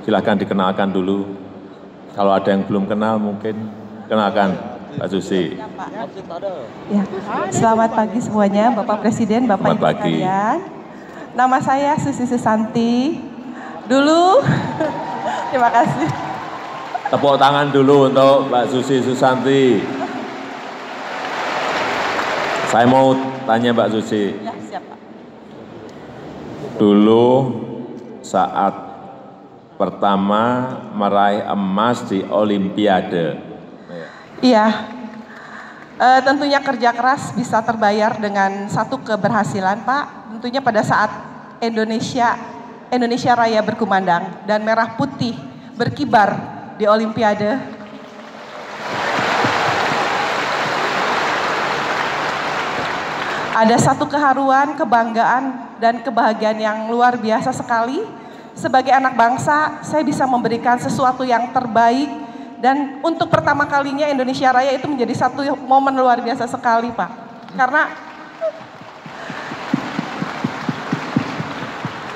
Silahkan dikenalkan dulu. Kalau ada yang belum kenal mungkin kenalkan Pak Susi. Ya, selamat pagi semuanya, Bapak Presiden, Bapak Selamat Ibu pagi. sekalian. Nama saya Susi Susanti. Dulu, terima kasih. Tepuk tangan dulu untuk Mbak Susi Susanti. Saya mau tanya Mbak Susi, Ya, siapa? dulu saat pertama meraih emas di Olimpiade, Iya, Eh, tentunya kerja keras bisa terbayar dengan satu keberhasilan, Pak. Tentunya pada saat Indonesia Indonesia Raya berkumandang dan merah putih berkibar di Olimpiade. Ada satu keharuan, kebanggaan, dan kebahagiaan yang luar biasa sekali. Sebagai anak bangsa, saya bisa memberikan sesuatu yang terbaik dan untuk pertama kalinya Indonesia Raya itu menjadi satu momen luar biasa sekali, Pak. Karena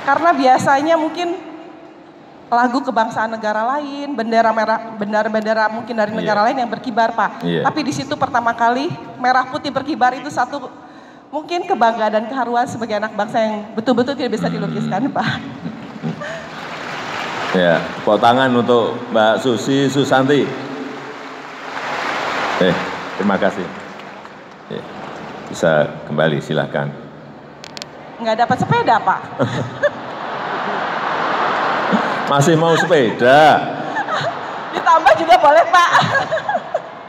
karena biasanya mungkin lagu kebangsaan negara lain, bendera merah, bendera-bendera mungkin dari negara lain yang berkibar, Pak. Iya. Tapi di situ pertama kali merah putih berkibar itu satu mungkin kebanggaan dan keharuan sebagai anak bangsa yang betul-betul tidak bisa dilukiskan, Pak. Ya, tepuk tangan untuk Mbak Susi Susanti. Eh, terima kasih. Ya, bisa kembali, silahkan. Nggak dapat sepeda, Pak. Masih mau sepeda? Ditambah juga boleh, Pak.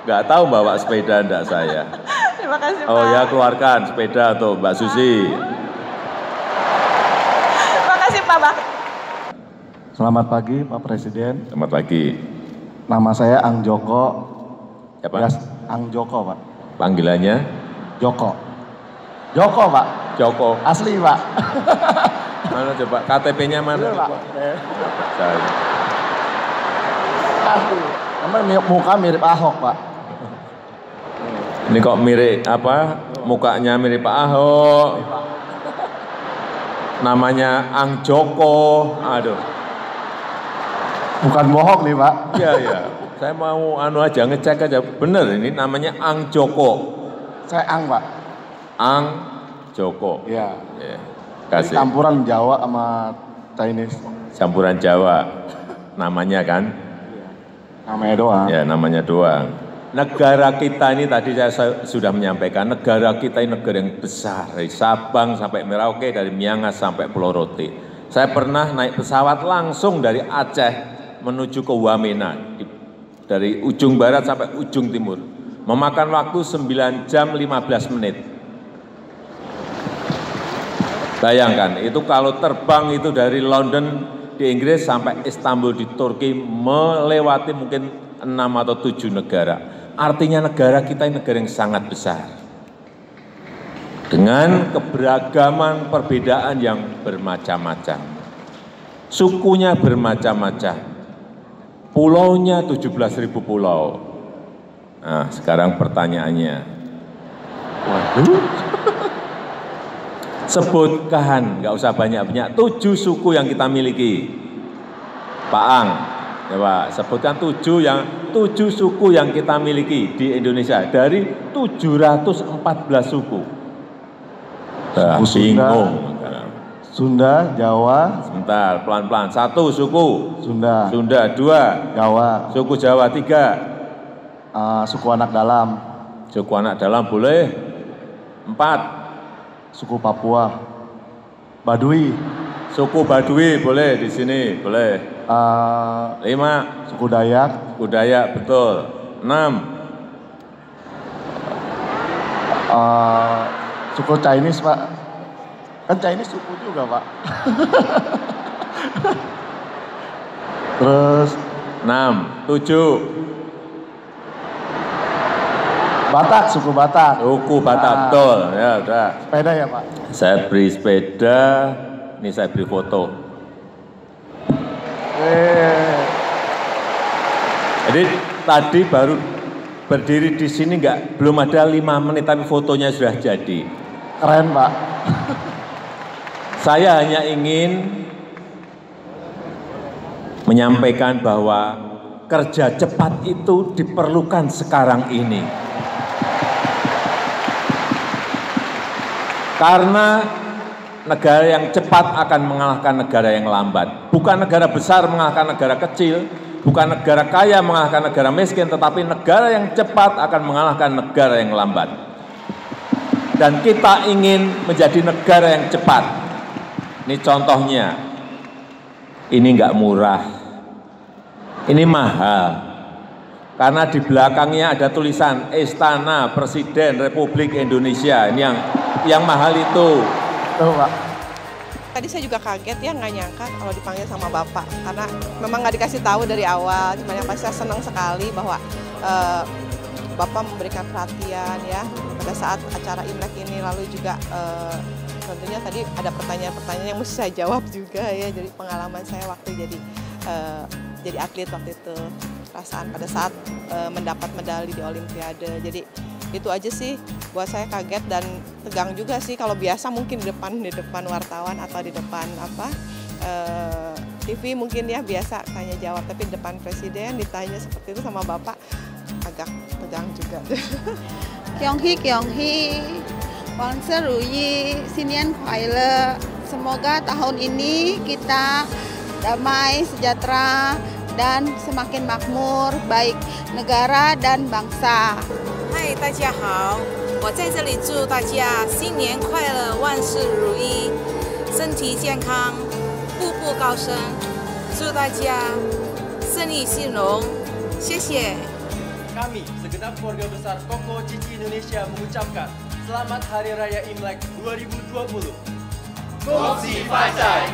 Nggak tahu bawa sepeda enggak saya. Terima kasih, Pak. Oh ya, keluarkan sepeda untuk Mbak Susi. Terima kasih, Pak. Bak. Selamat pagi Pak Presiden. Selamat pagi. Nama saya Ang Joko. Siapa? Bias- Ang Joko Pak. Panggilannya Joko. Joko Pak. Joko. Asli Pak. Mana coba? KTP-nya mana? Bener, Pak. Eh, Saya. Asli. Mi- muka mirip Ahok Pak. Ini kok mirip apa? Mukanya mirip Pak Ahok. Namanya Ang Joko. Aduh. Bukan bohong nih Pak. Iya, iya. Saya mau anu aja ngecek aja. Bener ini namanya Ang Joko. Saya Ang Pak. Ang Joko. Iya. Ya. Jadi Kasih. campuran Jawa sama Chinese. Campuran Jawa. Namanya kan? Namanya doang. Ya, namanya doang. Negara kita ini tadi saya sa- sudah menyampaikan, negara kita ini negara yang besar. Dari Sabang sampai Merauke, dari Miangas sampai Pulau Rote. Saya pernah naik pesawat langsung dari Aceh menuju ke Wamena. Dari ujung barat sampai ujung timur. Memakan waktu 9 jam 15 menit. Bayangkan, itu kalau terbang itu dari London di Inggris sampai Istanbul di Turki melewati mungkin 6 atau 7 negara. Artinya negara kita ini negara yang sangat besar. Dengan keberagaman perbedaan yang bermacam-macam. Sukunya bermacam-macam. Pulaunya 17.000 pulau. Nah, sekarang pertanyaannya, Waduh. Sebutkan, nggak usah banyak-banyak, tujuh suku yang kita miliki. Pak Ang, ya sebutkan tujuh yang tujuh suku yang kita miliki di Indonesia. Dari 714 suku. Sunda. bingung. Sunda, Jawa, Sebentar, pelan-pelan. Satu suku. Sunda, Sunda, dua. Jawa, suku Jawa, tiga. Eh, suku anak dalam, suku anak dalam boleh, empat. Suku Papua, Baduy, suku Baduy boleh di sini, boleh. Eh, Lima, suku Dayak, budaya betul. Enam, eh, suku Chinese Pak. Kan Chinese suku juga Pak. Terus enam, tujuh, Batak, suku Batak. suku Batak Ah. betul. Ya udah. Sepeda ya Pak. Saya beri sepeda, ini saya beri foto. Eh, Jadi tadi baru berdiri di sini nggak belum ada lima menit tapi fotonya sudah jadi. keren Pak. Saya hanya ingin menyampaikan bahwa kerja cepat itu diperlukan sekarang ini. Karena negara yang cepat akan mengalahkan negara yang lambat. Bukan negara besar mengalahkan negara kecil, bukan negara kaya mengalahkan negara miskin, tetapi negara yang cepat akan mengalahkan negara yang lambat. Dan kita ingin menjadi negara yang cepat. Ini contohnya, ini enggak murah, ini mahal. Karena di belakangnya ada tulisan Istana Presiden Republik Indonesia. Ini yang yang mahal itu. Tuh, Pak. Tadi saya juga kaget ya nggak nyangka kalau dipanggil sama bapak. Karena memang nggak dikasih tahu dari awal. Cuma yang pasti saya senang sekali bahwa eh, bapak memberikan perhatian ya. Pada saat acara imlek ini lalu juga eh, tentunya tadi ada pertanyaan-pertanyaan yang mesti saya jawab juga ya. Jadi pengalaman saya waktu jadi eh, jadi atlet waktu itu. Perasaan pada saat mendapat medali di Olimpiade. Jadi itu aja sih buat saya kaget dan tegang juga sih kalau biasa mungkin di depan di depan wartawan atau di depan apa eh, TV mungkin ya biasa tanya jawab tapi di depan presiden ditanya seperti itu sama bapak agak tegang juga. Kyonghi Kyonghi, Wangse Ruyi, Sinian Kuaile. Semoga tahun ini kita damai, sejahtera, dan semakin makmur, baik negara dan bangsa. 嗨，大家好！我在这里祝大家新年快乐，万事如意，身体健康，步步高升。祝大家生意兴隆，谢谢。Kami, segenap keluarga besar Koko Cici Indonesia mengucapkan Selamat Hari Raya Imlek 2020. 恭喜发财，